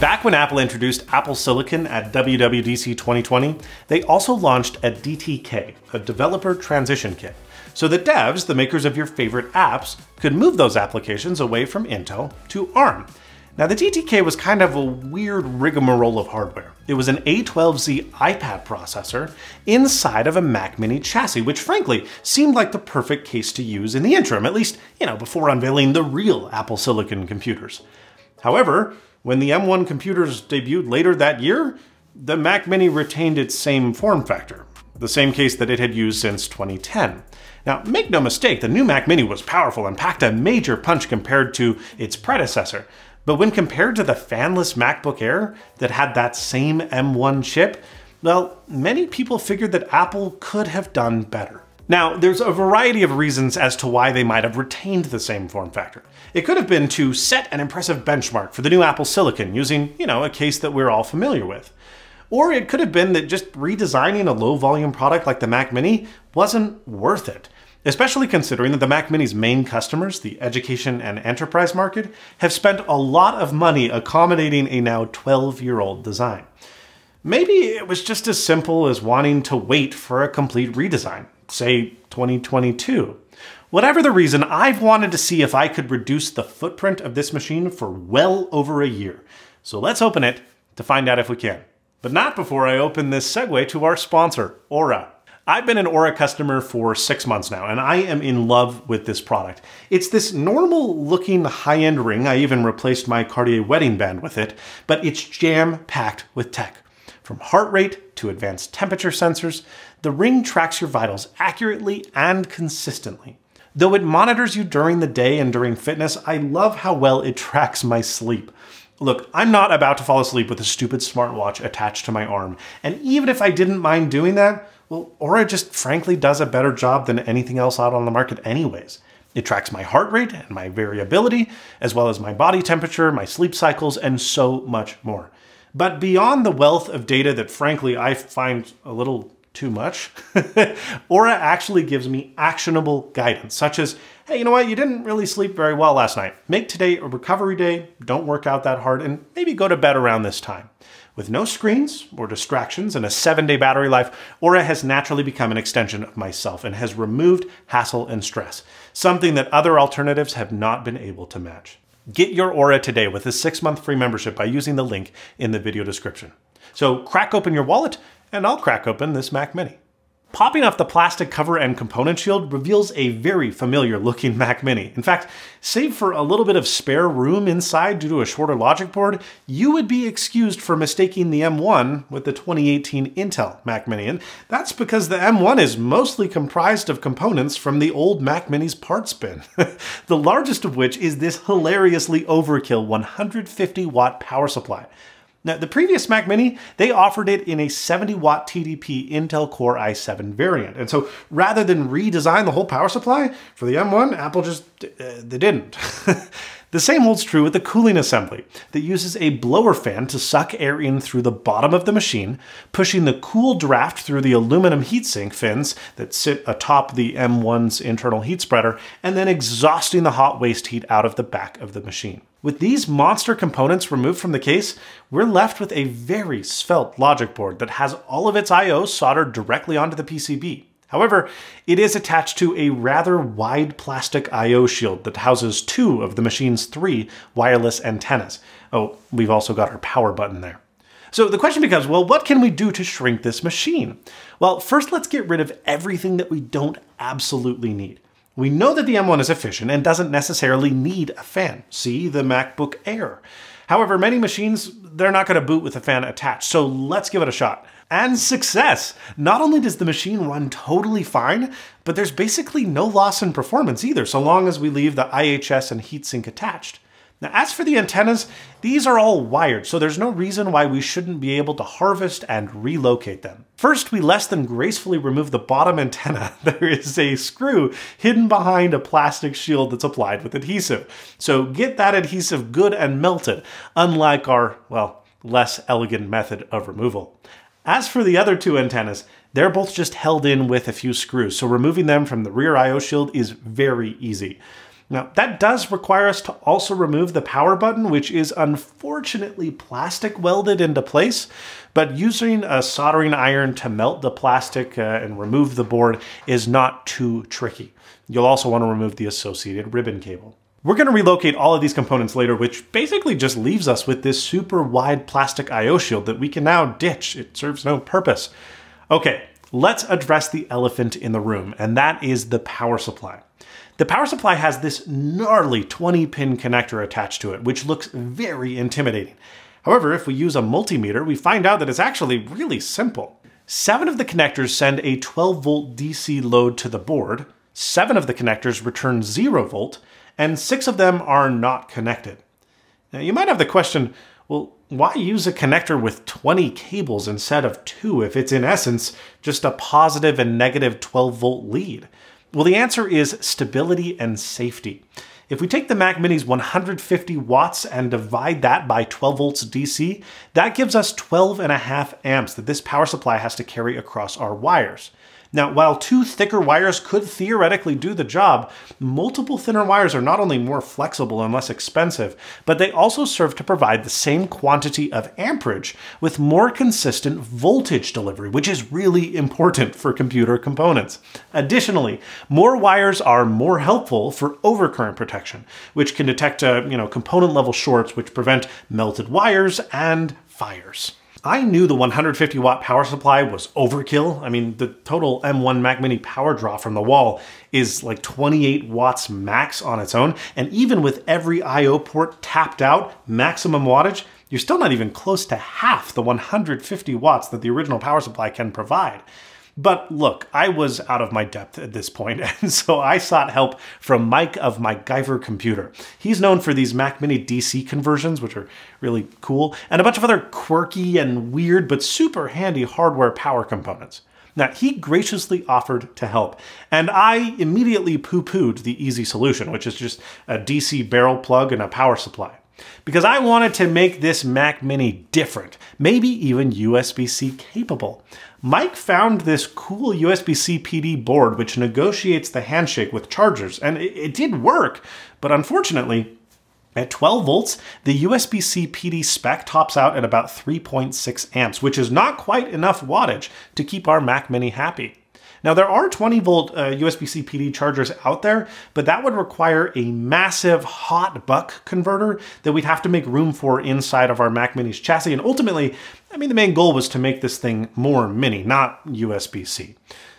Back when Apple introduced Apple Silicon at WWDC 2020, they also launched a DTK, a Developer Transition Kit, so that devs, the makers of your favorite apps, could move those applications away from Intel to ARM. Now the DTK was kind of a weird rigmarole of hardware. It was an A12Z iPad processor inside of a Mac Mini chassis, which frankly seemed like the perfect case to use in the interim, at least, you know, before unveiling the real Apple Silicon computers. However, when the M1 computers debuted later that year, the Mac Mini retained its same form factor, the same case that it had used since 2010. Now, make no mistake, the new Mac Mini was powerful and packed a major punch compared to its predecessor. But when compared to the fanless MacBook Air that had that same M1 chip, well, many people figured that Apple could have done better. Now, there's a variety of reasons as to why they might have retained the same form factor. It could have been to set an impressive benchmark for the new Apple Silicon using, you know, a case that we're all familiar with. Or it could have been that just redesigning a low volume product like the Mac Mini wasn't worth it, especially considering that the Mac Mini's main customers, the education and enterprise market, have spent a lot of money accommodating a now 12 year old design. Maybe it was just as simple as wanting to wait for a complete redesign say 2022. Whatever the reason, I've wanted to see if I could reduce the footprint of this machine for well over a year. So let's open it to find out if we can. But not before I open this segue to our sponsor, Oura. I've been an Oura customer for six months now, and I am in love with this product. It's this normal looking high-end ring, I even replaced my Cartier wedding band with it, but it's jam-packed with tech. From heart rate to advanced temperature sensors, the ring tracks your vitals accurately and consistently. Though it monitors you during the day and during fitness, I love how well it tracks my sleep. Look, I'm not about to fall asleep with a stupid smartwatch attached to my arm, and even if I didn't mind doing that, well, Oura just frankly does a better job than anything else out on the market anyways. It tracks my heart rate and my variability, as well as my body temperature, my sleep cycles, and so much more. But beyond the wealth of data that frankly I find a little too much, Oura actually gives me actionable guidance, such as, hey, you know what, you didn't really sleep very well last night. Make today a recovery day, don't work out that hard, and maybe go to bed around this time. With no screens or distractions and a seven day battery life, Oura has naturally become an extension of myself and has removed hassle and stress, something that other alternatives have not been able to match. Get your Oura today with a six month free membership by using the link in the video description. So crack open your wallet and I'll crack open this Mac Mini. Popping off the plastic cover and component shield reveals a very familiar looking Mac Mini. In fact, save for a little bit of spare room inside due to a shorter logic board, you would be excused for mistaking the M1 with the 2018 Intel Mac Mini. And that's because the M1 is mostly comprised of components from the old Mac Mini's parts bin. the largest of which is this hilariously overkill 150 watt power supply. Now, the previous Mac Mini, they offered it in a 70 watt TDP Intel Core i7 variant. And so rather than redesign the whole power supply for the M1, Apple just, uh, they didn't. The same holds true with the cooling assembly that uses a blower fan to suck air in through the bottom of the machine, pushing the cool draft through the aluminum heatsink fins that sit atop the M1's internal heat spreader, and then exhausting the hot waste heat out of the back of the machine. With these monster components removed from the case, we're left with a very svelte logic board that has all of its I.O. soldered directly onto the PCB. However, it is attached to a rather wide plastic I.O. shield that houses two of the machine's three wireless antennas. Oh, we've also got our power button there. So the question becomes, well, what can we do to shrink this machine? Well, first let's get rid of everything that we don't absolutely need. We know that the M1 is efficient and doesn't necessarily need a fan. See the MacBook Air. However, many machines, they're not going to boot with a fan attached, so let's give it a shot and success. Not only does the machine run totally fine, but there's basically no loss in performance either, so long as we leave the IHS and heatsink attached. Now, as for the antennas, these are all wired, so there's no reason why we shouldn't be able to harvest and relocate them. First, we less than gracefully remove the bottom antenna. There is a screw hidden behind a plastic shield that's applied with adhesive. So get that adhesive good and melted, unlike our, well, less elegant method of removal. As for the other two antennas, they're both just held in with a few screws, so removing them from the rear I.O. shield is very easy. Now, that does require us to also remove the power button, which is unfortunately plastic welded into place, but using a soldering iron to melt the plastic uh, and remove the board is not too tricky. You'll also want to remove the associated ribbon cable. We're going to relocate all of these components later, which basically just leaves us with this super wide plastic I.O. shield that we can now ditch. It serves no purpose. Okay, let's address the elephant in the room, and that is the power supply. The power supply has this gnarly 20 pin connector attached to it, which looks very intimidating. However, if we use a multimeter, we find out that it's actually really simple. Seven of the connectors send a 12 volt DC load to the board, seven of the connectors return zero volt, and six of them are not connected. Now, you might have the question, well, why use a connector with 20 cables instead of two if it's in essence just a positive and negative 12 volt lead? Well, the answer is stability and safety. If we take the Mac Mini's 150 watts and divide that by 12 volts DC, that gives us 12 and a half amps that this power supply has to carry across our wires. Now, while two thicker wires could theoretically do the job, multiple thinner wires are not only more flexible and less expensive, but they also serve to provide the same quantity of amperage with more consistent voltage delivery, which is really important for computer components. Additionally, more wires are more helpful for overcurrent protection, which can detect uh, you know, component level shorts which prevent melted wires and fires. I knew the 150 watt power supply was overkill. I mean, the total M1 Mac Mini power draw from the wall is like 28 watts max on its own. And even with every I.O. port tapped out, maximum wattage, you're still not even close to half the 150 watts that the original power supply can provide. But look, I was out of my depth at this point, and so I sought help from Mike of Mikegyver Computer. He's known for these Mac Mini DC conversions, which are really cool, and a bunch of other quirky and weird but super handy hardware power components. Now, he graciously offered to help, and I immediately poo pooed the easy solution, which is just a DC barrel plug and a power supply. Because I wanted to make this Mac Mini different, maybe even USB C capable. Mike found this cool USB-C PD board which negotiates the handshake with chargers, and it, it did work, but unfortunately, at 12 volts, the USB-C PD spec tops out at about 3.6 amps, which is not quite enough wattage to keep our Mac Mini happy. Now there are 20 volt uh, USB-C PD chargers out there, but that would require a massive hot buck converter that we'd have to make room for inside of our Mac Mini's chassis. And ultimately, I mean, the main goal was to make this thing more mini, not USB-C.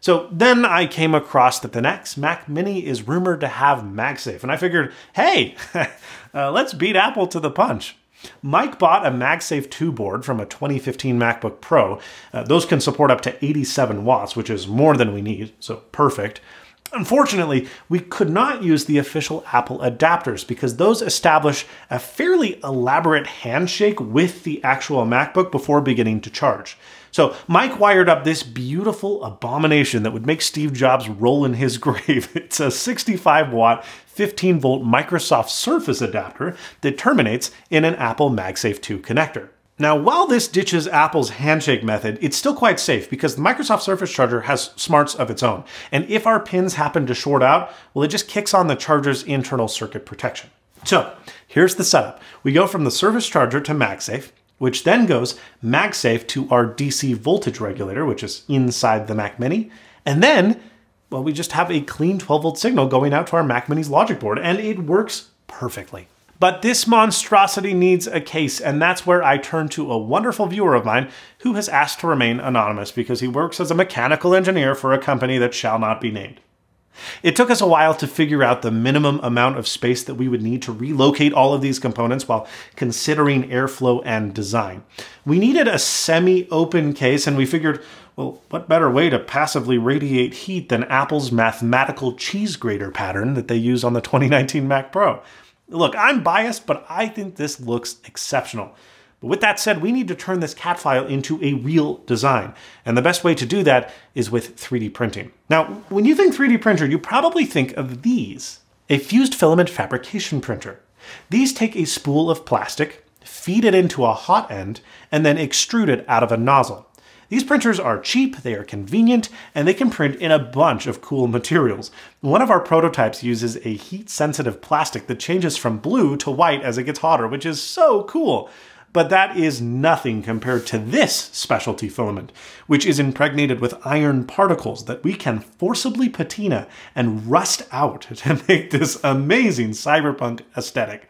So then I came across that the next Mac Mini is rumored to have MagSafe, and I figured, hey, uh, let's beat Apple to the punch. Mike bought a MagSafe 2 board from a 2015 MacBook Pro. Uh, those can support up to 87 watts, which is more than we need, so perfect. Unfortunately, we could not use the official Apple adapters because those establish a fairly elaborate handshake with the actual MacBook before beginning to charge. So Mike wired up this beautiful abomination that would make Steve Jobs roll in his grave. It's a 65 watt, 15 volt Microsoft Surface adapter that terminates in an Apple MagSafe 2 connector. Now, while this ditches Apple's handshake method, it's still quite safe because the Microsoft Surface Charger has smarts of its own. And if our pins happen to short out, well, it just kicks on the charger's internal circuit protection. So here's the setup. We go from the Surface Charger to MagSafe, which then goes MagSafe to our DC voltage regulator, which is inside the Mac Mini. And then, well, we just have a clean 12 volt signal going out to our Mac Mini's logic board, and it works perfectly. But this monstrosity needs a case, and that's where I turn to a wonderful viewer of mine who has asked to remain anonymous because he works as a mechanical engineer for a company that shall not be named. It took us a while to figure out the minimum amount of space that we would need to relocate all of these components while considering airflow and design. We needed a semi-open case and we figured, well, what better way to passively radiate heat than Apple's mathematical cheese grater pattern that they use on the 2019 Mac Pro? Look, I'm biased, but I think this looks exceptional. But with that said, we need to turn this CAD file into a real design. And the best way to do that is with 3D printing. Now, when you think 3D printer, you probably think of these. A fused filament fabrication printer. These take a spool of plastic, feed it into a hot end, and then extrude it out of a nozzle. These printers are cheap, they are convenient, and they can print in a bunch of cool materials. One of our prototypes uses a heat-sensitive plastic that changes from blue to white as it gets hotter, which is so cool. But that is nothing compared to this specialty filament, which is impregnated with iron particles that we can forcibly patina and rust out to make this amazing cyberpunk aesthetic.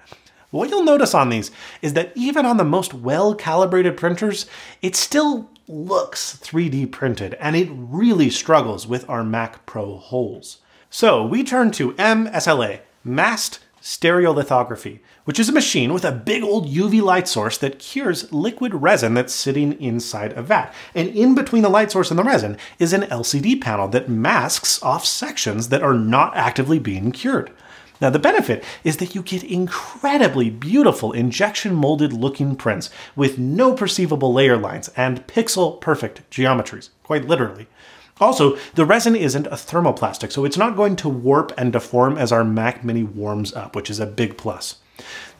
What you'll notice on these is that even on the most well-calibrated printers, it still looks 3D printed, and it really struggles with our Mac Pro holes. So we turn to MSLA, Masked Stereolithography, which is a machine with a big old UV light source that cures liquid resin that's sitting inside a vat. And in between the light source and the resin is an LCD panel that masks off sections that are not actively being cured. Now the benefit is that you get incredibly beautiful injection molded looking prints with no perceivable layer lines and pixel perfect geometries, quite literally. Also, the resin isn't a thermoplastic, so it's not going to warp and deform as our Mac Mini warms up, which is a big plus.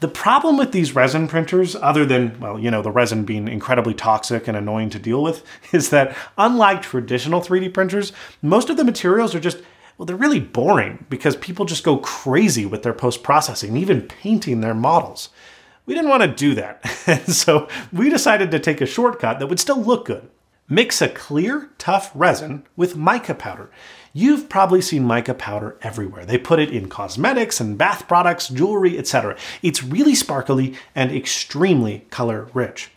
The problem with these resin printers, other than, well, you know, the resin being incredibly toxic and annoying to deal with, is that unlike traditional 3D printers, most of the materials are just well, they're really boring because people just go crazy with their post-processing, even painting their models. We didn't want to do that, and so we decided to take a shortcut that would still look good. Mix a clear, tough resin with mica powder. You've probably seen mica powder everywhere. They put it in cosmetics and bath products, jewelry, etc. It's really sparkly and extremely color rich.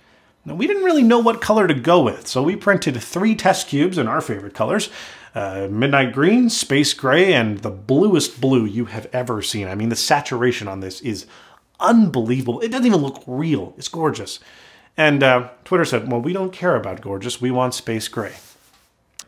Now, we didn't really know what color to go with, so we printed three test cubes in our favorite colors, uh, midnight green, space gray, and the bluest blue you have ever seen. I mean, the saturation on this is unbelievable. It doesn't even look real. It's gorgeous. And uh, Twitter said, well, we don't care about gorgeous. We want space gray.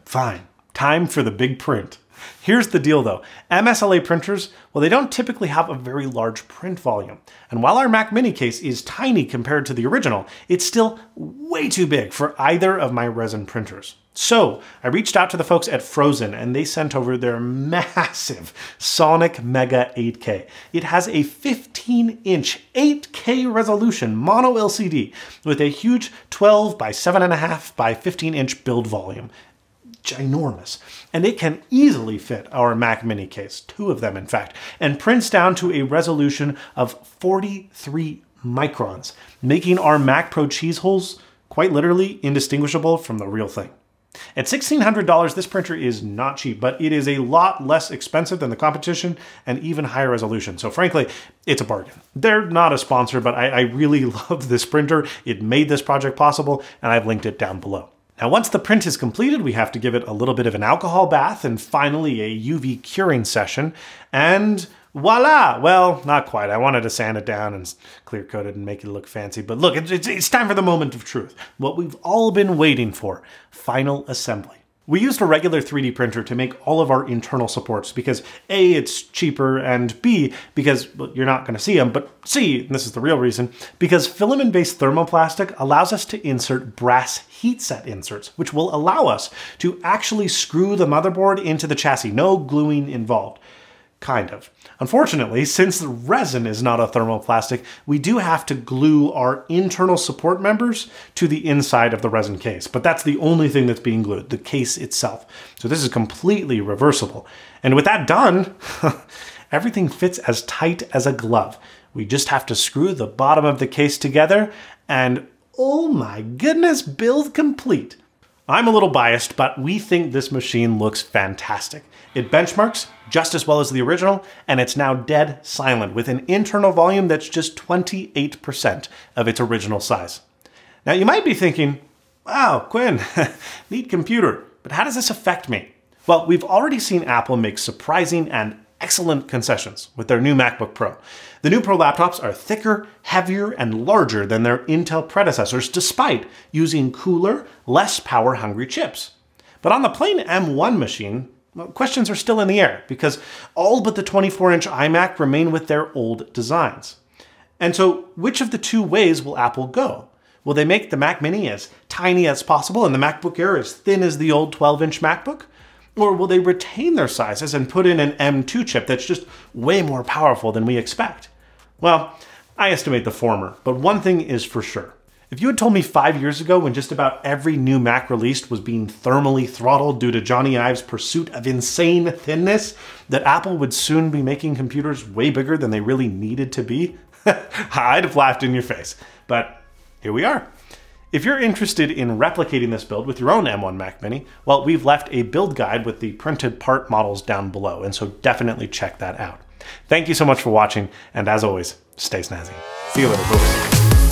Fine. Time for the big print. Here's the deal though. MSLA printers, well, they don't typically have a very large print volume. And while our Mac Mini case is tiny compared to the original, it's still way too big for either of my resin printers. So I reached out to the folks at Phrozen and they sent over their massive Sonic Mega 8K. It has a 15 inch 8K resolution mono LCD with a huge 12 by 7.5 by 15 inch build volume ginormous. And it can easily fit our Mac Mini case, two of them in fact, and prints down to a resolution of 43 microns, making our Mac Pro cheese holes quite literally indistinguishable from the real thing. At $1,600, this printer is not cheap, but it is a lot less expensive than the competition and even higher resolution. So frankly, it's a bargain. They're not a sponsor, but I, I really love this printer. It made this project possible, and I've linked it down below. Now once the print is completed, we have to give it a little bit of an alcohol bath and finally a UV curing session. And voila! Well, not quite. I wanted to sand it down and clear coat it and make it look fancy. But look, it's, it's time for the moment of truth. What we've all been waiting for, final assembly. We used a regular 3D printer to make all of our internal supports because A, it's cheaper, and B, because well, you're not going to see them, but C, and this is the real reason, because filament-based thermoplastic allows us to insert brass heat set inserts, which will allow us to actually screw the motherboard into the chassis. No gluing involved. Kind of. Unfortunately, since the resin is not a thermoplastic, we do have to glue our internal support members to the inside of the resin case. But that's the only thing that's being glued, the case itself. So this is completely reversible. And with that done, everything fits as tight as a glove. We just have to screw the bottom of the case together and oh my goodness, build complete. I'm a little biased, but we think this machine looks fantastic. It benchmarks just as well as the original, and it's now dead silent with an internal volume that's just 28% of its original size. Now you might be thinking, wow, Quinn, neat computer, but how does this affect me? Well, we've already seen Apple make surprising and excellent concessions with their new MacBook Pro. The new Pro laptops are thicker, heavier, and larger than their Intel predecessors, despite using cooler, less power-hungry chips. But on the plain M1 machine, questions are still in the air because all but the 24-inch iMac remain with their old designs. And so which of the two ways will Apple go? Will they make the Mac Mini as tiny as possible and the MacBook Air as thin as the old 12-inch MacBook? Or will they retain their sizes and put in an M2 chip that's just way more powerful than we expect? Well, I estimate the former, but one thing is for sure. If you had told me five years ago when just about every new Mac released was being thermally throttled due to Jony Ive's pursuit of insane thinness, that Apple would soon be making computers way bigger than they really needed to be, I'd have laughed in your face. But here we are. If you're interested in replicating this build with your own M1 Mac Mini, well, we've left a build guide with the printed part models down below, and so definitely check that out. Thank you so much for watching, and as always, stay snazzy. See you later, folks.